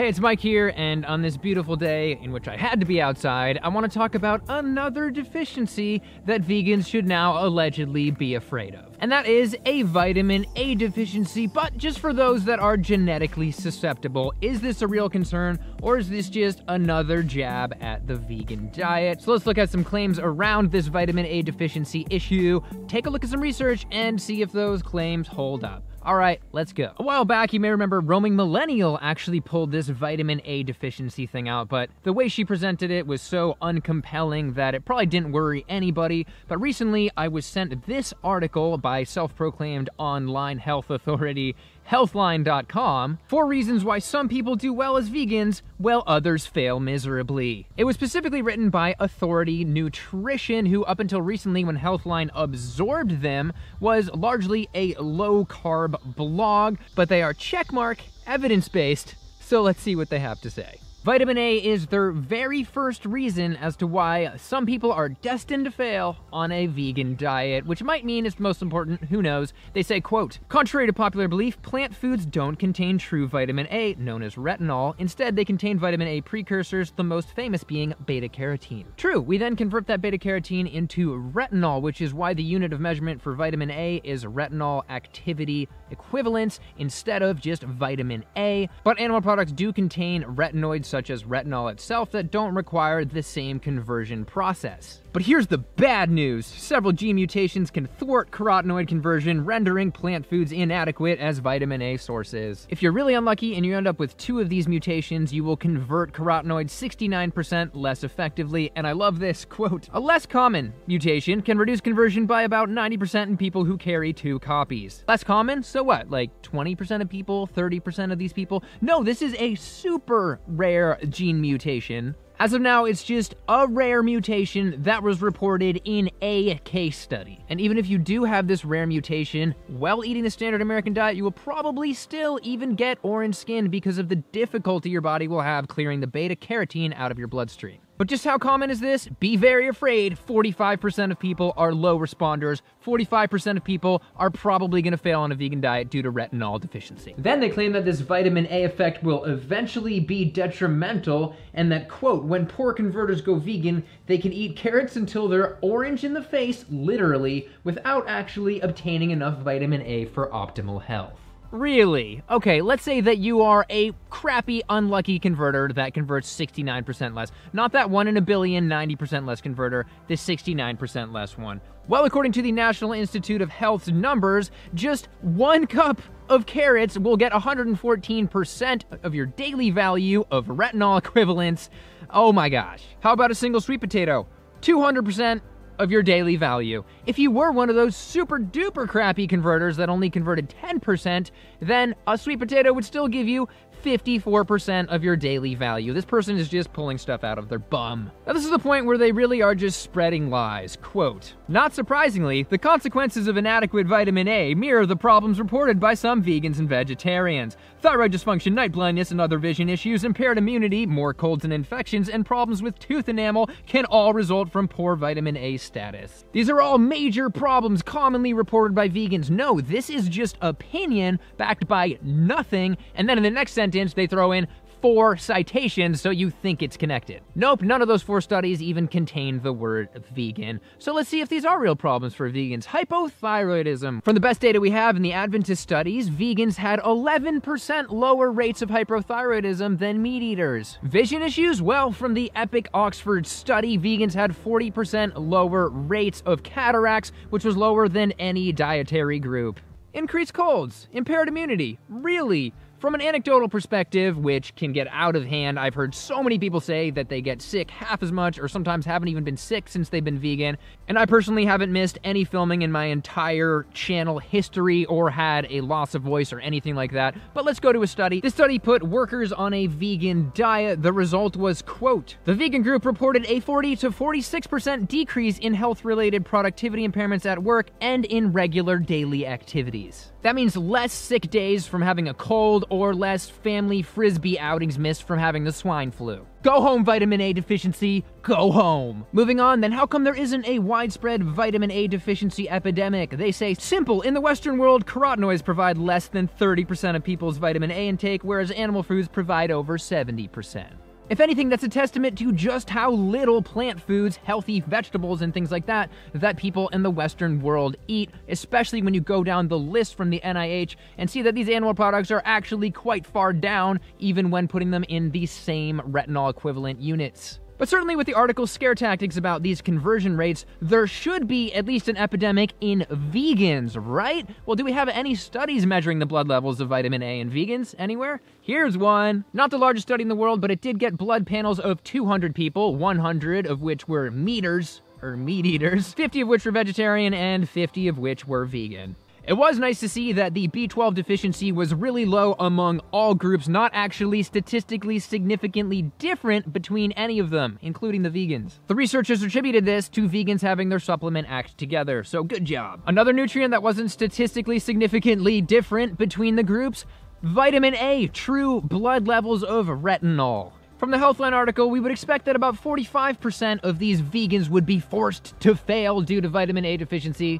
Hey, it's Mic here, and on this beautiful day in which I had to be outside, I want to talk about another deficiency that vegans should now allegedly be afraid of. And that is a vitamin A deficiency, but just for those that are genetically susceptible. Is this a real concern, or is this just another jab at the vegan diet? So let's look at some claims around this vitamin A deficiency issue, take a look at some research, and see if those claims hold up. All right, let's go. A while back, you may remember Roaming Millennial actually pulled this vitamin A deficiency thing out, but the way she presented it was so uncompelling that it probably didn't worry anybody. But recently, I was sent this article by self proclaimed online health authority Healthline.com, four reasons why some people do well as vegans while others fail miserably. It was specifically written by Authority Nutrition, who up until recently when Healthline absorbed them was largely a low carb blog, but they are checkmark evidence based, so let's see what they have to say. Vitamin A is their very first reason as to why some people are destined to fail on a vegan diet, which might mean it's most important, who knows. They say, quote, contrary to popular belief, plant foods don't contain true vitamin A, known as retinol. Instead, they contain vitamin A precursors, the most famous being beta carotene. True, we then convert that beta carotene into retinol, which is why the unit of measurement for vitamin A is retinol activity equivalents instead of just vitamin A. But animal products do contain retinoids such as retinol itself that don't require the same conversion process. But here's the bad news. Several gene mutations can thwart carotenoid conversion, rendering plant foods inadequate as vitamin A sources. If you're really unlucky and you end up with two of these mutations, you will convert carotenoids 69% less effectively, and I love this, quote, a less common mutation can reduce conversion by about 90% in people who carry two copies. Less common? So what, like 20% of people, 30% of these people? No, this is a super rare gene mutation as of now, it's just a rare mutation that was reported in a case study. And even if you do have this rare mutation, while eating the standard American diet, you will probably still even get orange skin because of the difficulty your body will have clearing the beta carotene out of your bloodstream. But just how common is this? Be very afraid. 45% of people are low responders. 45% of people are probably going to fail on a vegan diet due to retinol deficiency. Then they claim that this vitamin A effect will eventually be detrimental and that, quote, when poor converters go vegan, they can eat carrots until they're orange in the face, literally, without actually obtaining enough vitamin A for optimal health. Really? Okay, let's say that you are a crappy, unlucky converter that converts 69% less. Not that 1 in a billion, 90% less converter, this 69% less one. Well, according to the National Institute of Health's numbers, just one cup of carrots will get 114% of your daily value of retinol equivalents. Oh my gosh. How about a single sweet potato? 200% of your daily value. If you were one of those super duper crappy converters that only converted 10%, then a sweet potato would still give you 54% of your daily value. This person is just pulling stuff out of their bum. Now, this is the point where they really are just spreading lies. Quote Not surprisingly, the consequences of inadequate vitamin A mirror the problems reported by some vegans and vegetarians. Thyroid dysfunction, night blindness, and other vision issues, impaired immunity, more colds and infections, and problems with tooth enamel can all result from poor vitamin A status. These are all major problems commonly reported by vegans. No, this is just opinion backed by nothing, and then in the next sentence, sentence, they throw in four citations so you think it's connected. Nope, none of those four studies even contain the word vegan. So let's see if these are real problems for vegans. Hypothyroidism. From the best data we have in the Adventist studies, vegans had 11% lower rates of hypothyroidism than meat eaters. Vision issues? Well, from the EPIC Oxford study, vegans had 40% lower rates of cataracts, which was lower than any dietary group. Increased colds, impaired immunity. Really? From an anecdotal perspective, which can get out of hand, I've heard so many people say that they get sick half as much or sometimes haven't even been sick since they've been vegan. And I personally haven't missed any filming in my entire channel history or had a loss of voice or anything like that. But let's go to a study. This study put workers on a vegan diet. The result was, quote, the vegan group reported a 40 to 46% decrease in health related productivity impairments at work and in regular daily activities. That means less sick days from having a cold or less family frisbee outings missed from having the swine flu. Go home, vitamin A deficiency. Go home. Moving on, then how come there isn't a widespread vitamin A deficiency epidemic? They say simple. In the Western world, carotenoids provide less than 30% of people's vitamin A intake, whereas animal foods provide over 70%. If anything, that's a testament to just how little plant foods, healthy vegetables, and things like that that people in the Western world eat, especially when you go down the list from the NIH and see that these animal products are actually quite far down, even when putting them in the same retinol equivalent units. But certainly with the article's scare tactics about these conversion rates, there should be at least an epidemic in vegans, right? Well, do we have any studies measuring the blood levels of vitamin A in vegans anywhere? Here's one. Not the largest study in the world, but it did get blood panels of 200 people, 100 of which were meters, or meat eaters, 50 of which were vegetarian, and 50 of which were vegan. It was nice to see that the B12 deficiency was really low among all groups, not actually statistically significantly different between any of them, including the vegans. The researchers attributed this to vegans having their supplement act together, so good job. Another nutrient that wasn't statistically significantly different between the groups vitamin A, true blood levels of retinol. From the Healthline article, we would expect that about 45% of these vegans would be forced to fail due to vitamin A deficiency,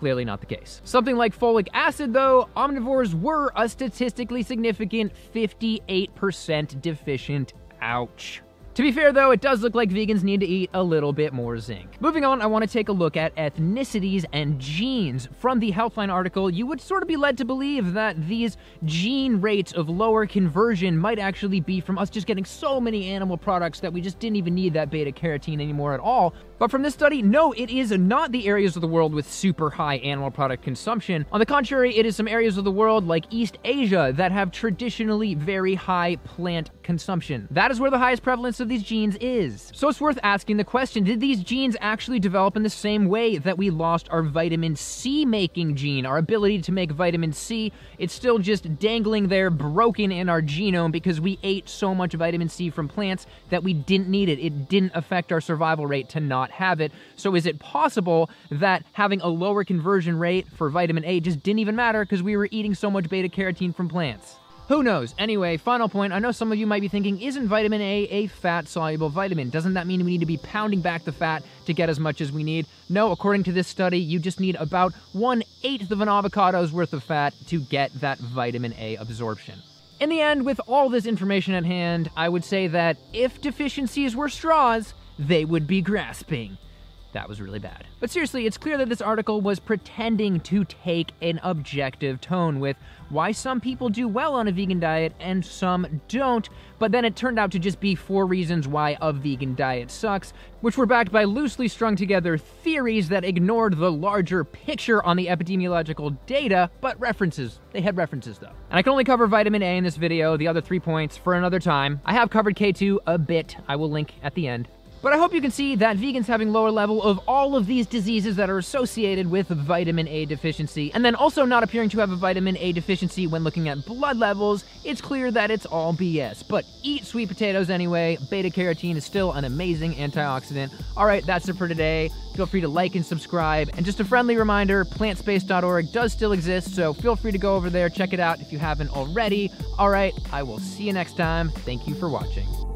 Clearly not the case. Something like folic acid, though, omnivores were a statistically significant 58% deficient. Ouch. To be fair, though, it does look like vegans need to eat a little bit more zinc. Moving on, I want to take a look at ethnicities and genes. From the Healthline article, you would sort of be led to believe that these gene rates of lower conversion might actually be from us just getting so many animal products that we just didn't even need that beta carotene anymore at all. But from this study, no, it is not the areas of the world with super high animal product consumption. On the contrary, it is some areas of the world like East Asia that have traditionally very high plant consumption. That is where the highest prevalence of these genes is. So it's worth asking the question, did these genes actually develop in the same way that we lost our vitamin C making gene, our ability to make vitamin C? It's still just dangling there broken in our genome because we ate so much vitamin C from plants that we didn't need it. It didn't affect our survival rate to not have it. So is it possible that having a lower conversion rate for vitamin A just didn't even matter because we were eating so much beta carotene from plants? Who knows? Anyway, final point. I know some of you might be thinking, isn't vitamin A a fat soluble vitamin? Doesn't that mean we need to be pounding back the fat to get as much as we need? No, according to this study, you just need about one eighth of an avocado's worth of fat to get that vitamin A absorption. In the end, with all this information at hand, I would say that if deficiencies were straws, they would be grasping. That was really bad. But seriously, it's clear that this article was pretending to take an objective tone with why some people do well on a vegan diet and some don't, but then it turned out to just be four reasons why a vegan diet sucks, which were backed by loosely strung together theories that ignored the larger picture on the epidemiological data, but references. They had references though. And I can only cover vitamin A in this video, the other three points, for another time. I have covered K2 a bit, I will link at the end. But I hope you can see that vegans having lower level of all of these diseases that are associated with vitamin A deficiency, and then also not appearing to have a vitamin A deficiency when looking at blood levels, it's clear that it's all BS. But eat sweet potatoes anyway. Beta carotene is still an amazing antioxidant. All right, that's it for today. Feel free to like and subscribe. And just a friendly reminder, plantspace.org does still exist, so feel free to go over there, check it out if you haven't already. All right, I will see you next time. Thank you for watching.